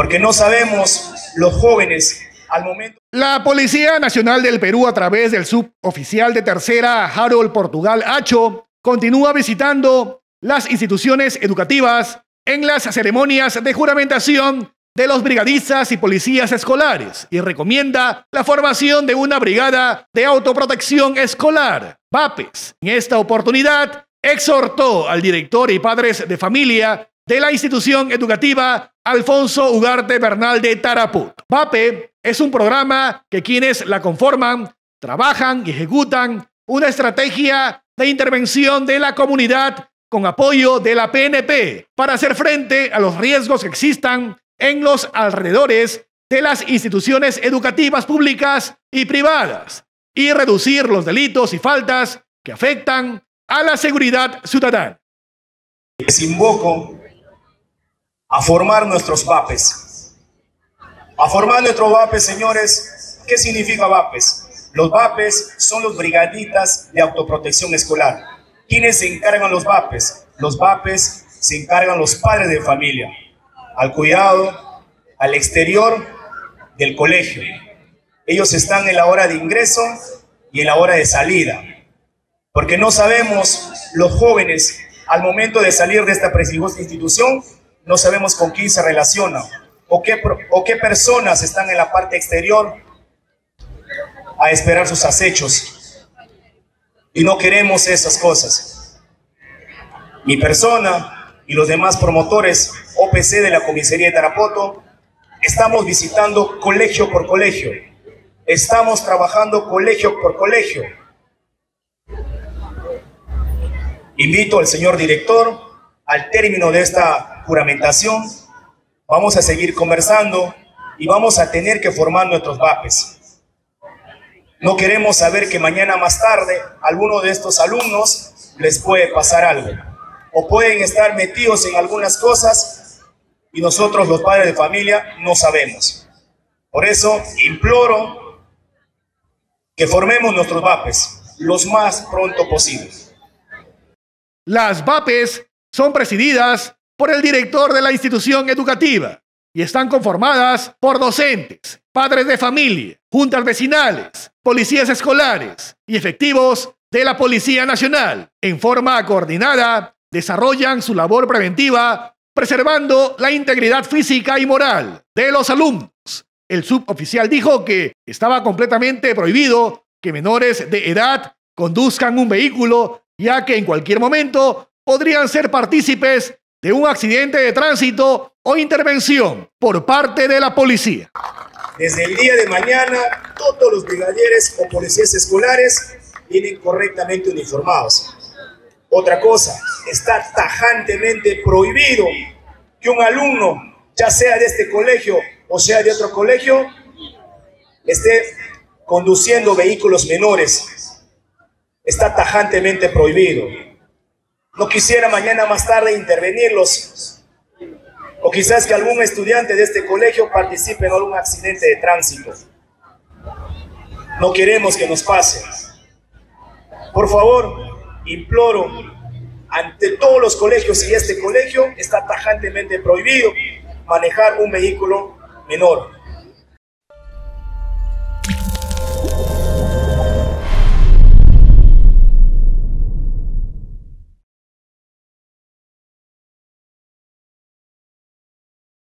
porque no sabemos los jóvenes al momento. La Policía Nacional del Perú, a través del suboficial de tercera Harold Portugal Hacho, continúa visitando las instituciones educativas en las ceremonias de juramentación de los brigadistas y policías escolares y recomienda la formación de una brigada de autoprotección escolar, VAPES. En esta oportunidad, exhortó al director y padres de familia de la institución educativa Alfonso Ugarte Bernal de Taraput. VAPE es un programa que quienes la conforman trabajan y ejecutan una estrategia de intervención de la comunidad con apoyo de la PNP para hacer frente a los riesgos que existan en los alrededores de las instituciones educativas públicas y privadas y reducir los delitos y faltas que afectan a la seguridad ciudadana. Les a formar nuestros VAPES. A formar nuestros VAPES, señores. ¿Qué significa VAPES? Los VAPES son los brigaditas de autoprotección escolar. ¿Quiénes se encargan los VAPES? Los VAPES se encargan los padres de familia, al cuidado, al exterior del colegio. Ellos están en la hora de ingreso y en la hora de salida, porque no sabemos los jóvenes al momento de salir de esta prestigiosa institución, no sabemos con quién se relacionan o qué, o qué personas están en la parte exterior a esperar sus acechos. Y no queremos esas cosas. Mi persona y los demás promotores OPC de la comisaría de Tarapoto estamos visitando colegio por colegio. Estamos trabajando colegio por colegio. Invito al señor director, al término de esta juramentación, vamos a seguir conversando y vamos a tener que formar nuestros VAPES. No queremos saber que mañana más tarde alguno de estos alumnos les puede pasar algo o pueden estar metidos en algunas cosas y nosotros los padres de familia no sabemos. Por eso imploro que formemos nuestros VAPES los más pronto posible. Las VAPES son presididas por el director de la institución educativa y están conformadas por docentes, padres de familia, juntas vecinales, policías escolares y efectivos de la Policía Nacional. En forma coordinada, desarrollan su labor preventiva preservando la integridad física y moral de los alumnos. El suboficial dijo que estaba completamente prohibido que menores de edad conduzcan un vehículo, ya que en cualquier momento podrían ser partícipes de un accidente de tránsito o intervención por parte de la policía. Desde el día de mañana, todos los brigadieres o policías escolares vienen correctamente uniformados. Otra cosa, está tajantemente prohibido que un alumno, ya sea de este colegio o sea de otro colegio, esté conduciendo vehículos menores. Está tajantemente prohibido. No quisiera mañana más tarde intervenirlos. O quizás que algún estudiante de este colegio participe en algún accidente de tránsito. No queremos que nos pase. Por favor, imploro ante todos los colegios y este colegio está tajantemente prohibido manejar un vehículo menor.